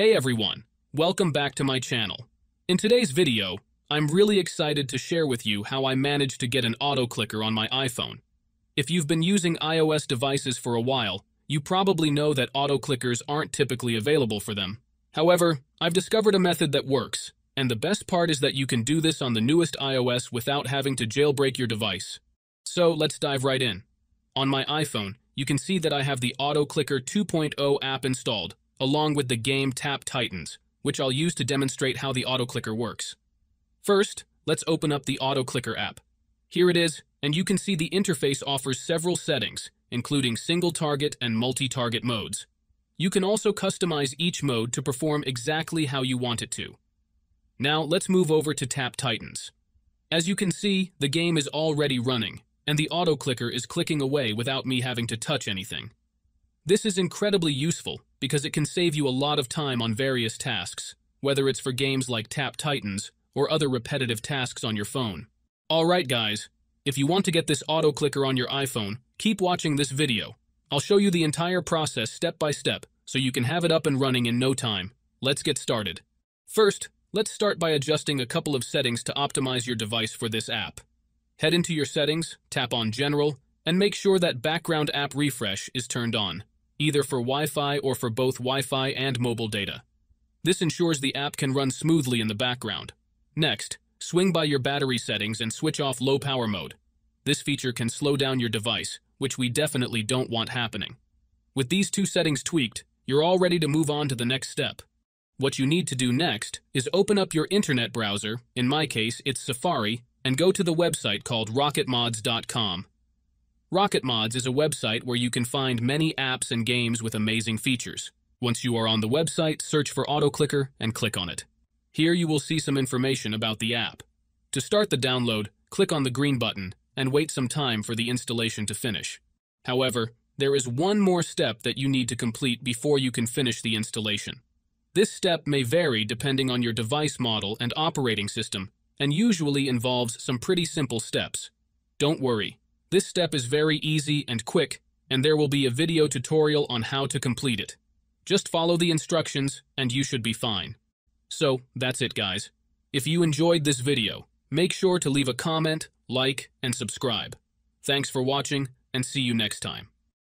Hey everyone, welcome back to my channel. In today's video, I'm really excited to share with you how I managed to get an auto clicker on my iPhone. If you've been using iOS devices for a while, you probably know that auto clickers aren't typically available for them. However, I've discovered a method that works, and the best part is that you can do this on the newest iOS without having to jailbreak your device. So let's dive right in. On my iPhone, you can see that I have the Auto Clicker 2.0 app installed, along with the game Tap Titans, which I'll use to demonstrate how the auto clicker works. First, let's open up the auto clicker app. Here it is, and you can see the interface offers several settings, including single target and multi-target modes. You can also customize each mode to perform exactly how you want it to. Now, let's move over to Tap Titans. As you can see, the game is already running, and the auto clicker is clicking away without me having to touch anything. This is incredibly useful because it can save you a lot of time on various tasks, whether it's for games like Tap Titans or other repetitive tasks on your phone. Alright guys, if you want to get this auto clicker on your iPhone, keep watching this video. I'll show you the entire process step by step so you can have it up and running in no time. Let's get started. First, let's start by adjusting a couple of settings to optimize your device for this app. Head into your settings, tap on General, and make sure that Background App Refresh is turned on either for Wi-Fi or for both Wi-Fi and mobile data. This ensures the app can run smoothly in the background. Next, swing by your battery settings and switch off low power mode. This feature can slow down your device, which we definitely don't want happening. With these two settings tweaked, you're all ready to move on to the next step. What you need to do next is open up your internet browser, in my case it's Safari, and go to the website called rocketmods.com. Rocket Mods is a website where you can find many apps and games with amazing features. Once you are on the website, search for AutoClicker and click on it. Here you will see some information about the app. To start the download, click on the green button and wait some time for the installation to finish. However, there is one more step that you need to complete before you can finish the installation. This step may vary depending on your device model and operating system, and usually involves some pretty simple steps. Don't worry, this step is very easy and quick, and there will be a video tutorial on how to complete it. Just follow the instructions and you should be fine. So, that's it guys. If you enjoyed this video, make sure to leave a comment, like, and subscribe. Thanks for watching, and see you next time.